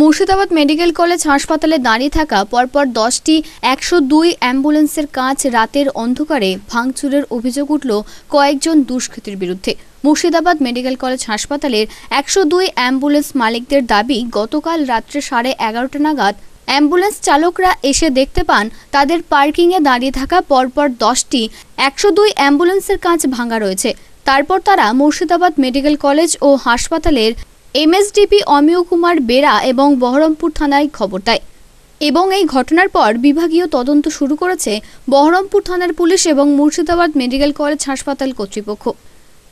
Murshidabad medical college হাসপাতালে দাঁড়িয়ে থাকা পরপর দশটি একশো দুই অ্যাম্বুলেন্সের কাঁচ রাতের অন্ধকারে ভাঙচুরের অভিযোগ উঠল কয়েকজন দুষ্কৃতীর বিরুদ্ধে। মুর্শিদাবাদ মেডিকেল কলেজ হাসপাতালের একশো দুই অ্যাম্বুলেন্স মালিকদের দাবি, গতকাল রাত্রে সাড়ে এগারোটা নাগাদ অ্যাম্বুলেন্স চালকরা এসে দেখতে পান তাদের পার্কিংয়ে দাঁড়িয়ে থাকা পরপর দশটি একশো দুই অ্যাম্বুলেন্সের কাঁচ ভাঙা রয়েছে। তারপর তারা মুর্শিদাবাদ মেডিকেল কলেজ ও হাসপাতালের এমএসডিপি অমিয় কুমার বেরা এবং বহরমপুর থানায় খবর দেয়। এবং এই ঘটনার পর বিভাগীয় তদন্ত শুরু করেছে বহরমপুর থানার পুলিশ এবং মুর্শিদাবাদ মেডিকেল কলেজ হাসপাতাল কর্তৃপক্ষ।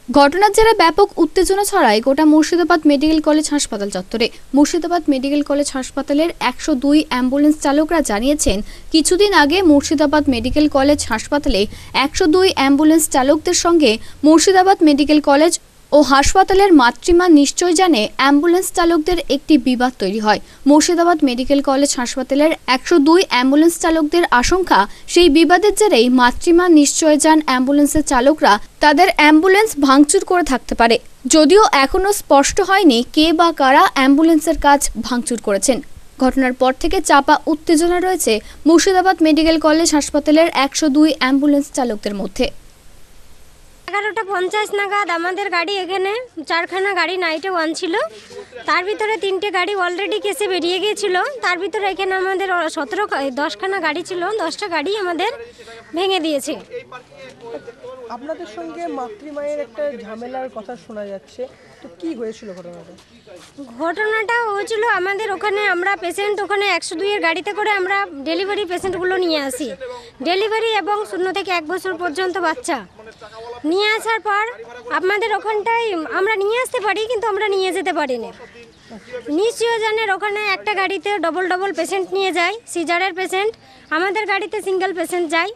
ঘটনার জেরে ব্যাপক উত্তেজনা ছড়ায় গোটা মুর্শিদাবাদ মেডিকেল কলেজ হাসপাতাল চত্বরে। মুর্শিদাবাদ মেডিকেল কলেজ হাসপাতালের একশো দুই অ্যাম্বুলেন্স চালকরা জানিয়েছেন, কিছুদিন আগে মুর্শিদাবাদ মেডিকেল কলেজ হাসপাতালে একশো দুই অ্যাম্বুলেন্স চালকদের সঙ্গে মুর্শিদাবাদ মেডিকেল কলেজ ও হাসপাতালের মাতৃমা নিশ্চয় জানে অ্যাম্বুলেন্স চালকদের একটি বিবাদ তৈরি হয়। মুর্শিদাবাদ মেডিকেল কলেজ হাসপাতালের একশো দুই অ্যাম্বুলেন্স চালকদের আশঙ্কা, সেই বিবাদের জেরেই মাতৃমা নিশ্চয় যান অ্যাম্বুলেন্সের চালকরা, তাদের অ্যাম্বুলেন্স ভাঙচুর করে থাকতে পারে। যদিও এখনও স্পষ্ট হয়নি কে বা কারা অ্যাম্বুলেন্সের কাজ ভাঙচুর করেছেন। ঘটনার পর থেকে চাপা উত্তেজনা রয়েছে মুর্শিদাবাদ মেডিকেল কলেজ হাসপাতালের একশো দুই অ্যাম্বুলেন্স চালকদের মধ্যে। এগারোটা পঞ্চাশ নাগাদ আমাদের গাড়ি এখানে, চারখানা গাড়ি নাইটে ওয়ান ছিল। তার ভিতরে তিনটে গাড়ি অলরেডি কেসে বেরিয়ে গিয়েছিল। তার ভিতরে এখানে আমাদের সতেরো, দশখানা গাড়ি ছিল, দশটা গাড়ি আমাদের ভেঙে দিয়েছে। আপনাদের সঙ্গে মাতৃমায়ের একটা ঝামেলার কথা শোনা যাচ্ছে। তো কি হয়েছিল ঘটনাটা? ঘটনাটা হয়েছিল আমাদের ওখানে, আমরা পেশেন্ট ওখানে একশো দুইয়ের গাড়িতে করে আমরা ডেলিভারি পেশেন্টগুলো নিয়ে আসি। ডেলিভারি এবং শূন্য থেকে এক বছর পর্যন্ত বাচ্চা। নিয়ে আসার পর আপনাদের ওখানটায় আমরা নিয়ে আসতে পারি, কিন্তু আমরা নিয়ে যেতে পারি না। নিশ্চয়জনের ওখানে একটা গাড়িতে ডবল ডবল পেশেন্ট নিয়ে যায় সিজারের পেশেন্ট আমাদের গাড়িতে সিঙ্গেল পেশেন্ট যায়।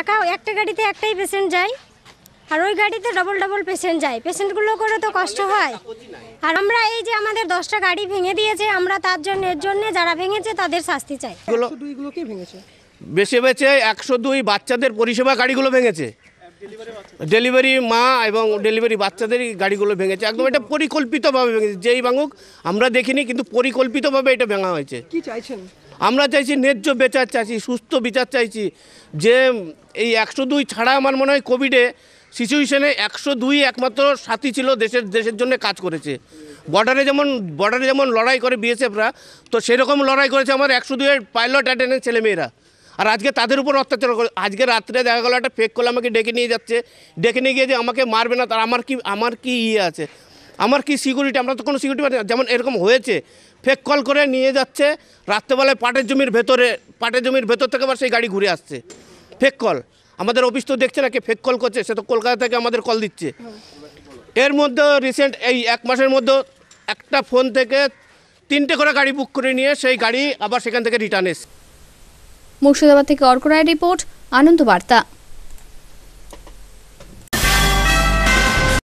একা একটা গাড়িতে একটাই পেশেন্ট যায় আর ওই গাড়িতে ডবল ডবল পেশেন্ট যায়। পেশেন্টগুলো করে তো কষ্ট হয়। আর আমরা এই যে আমাদের দশটা গাড়ি ভেঙে দিয়েছে আমরা তার জন্য এর জন্য যারা ভেঙেছে তাদের শাস্তি চাই। দুইগুলোকে ভেঙেছে? বেছে বেছে একশো দুই বাচ্চাদের পরিষেবা গাড়িগুলো ভেঙেছে। ডেলিভারি মা এবং ডেলিভারি বাচ্চাদেরই গাড়িগুলো ভেঙেছে। একদম এটা পরিকল্পিতভাবে ভেঙেছে। যেই ভাঙুক আমরা দেখিনি কিন্তু পরিকল্পিতভাবে এটা ভেঙা হয়েছে। কি চাইছেন? আমরা চাইছি ন্যায্য বিচার চাইছি, সুস্থ বিচার চাইছি। যে এই একশো দুই ছাড়া আমার মনে হয় কোভিডে সিচুয়েশনে একশো দুই একমাত্র সাথী ছিল দেশের দেশের জন্য কাজ করেছে। বর্ডারে যেমন বর্ডারে যেমন লড়াই করে বিএসএফরা তো সেরকম লড়াই করেছে আমার একশো দুইয়ের পাইলট অ্যাটেন্ডেন্ট ছেলেমেয়েরা। আর আজকে তাদের উপর অত্যাচার করে, আজকে রাত্রে দেখা গেলো একটা ফেক কল আমাকে ডেকে নিয়ে যাচ্ছে। ডেকে নিয়ে গিয়ে যে আমাকে মারবে না, তার আমার কি আমার কি ইয়ে আছে? আমার কি সিকিউরিটি আমরা তো কোনো সিকিউরিটি যেমন এরকম হয়েছে ফেক কল করে নিয়ে যাচ্ছে, রাত্রেবেলায় পাটের জমির ভেতরে, পাটের জমির ভেতর থেকে আবার সেই গাড়ি ঘুরে আসছে। ফেক কল আমাদের অফিস তো দেখছে না কে ফেক কল করছে, সে তো কলকাতা থেকে আমাদের কল দিচ্ছে। এর মধ্যে রিসেন্ট এই এক মাসের মধ্যে একটা ফোন থেকে তিনটে করে গাড়ি বুক করে নিয়ে সেই গাড়ি আবার সেখান থেকে রিটার্ন এসে মুর্শিদাবাদ থেকে অর্ক রায় রিপোর্ট আনন্দ বার্তা।